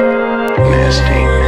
Nasty.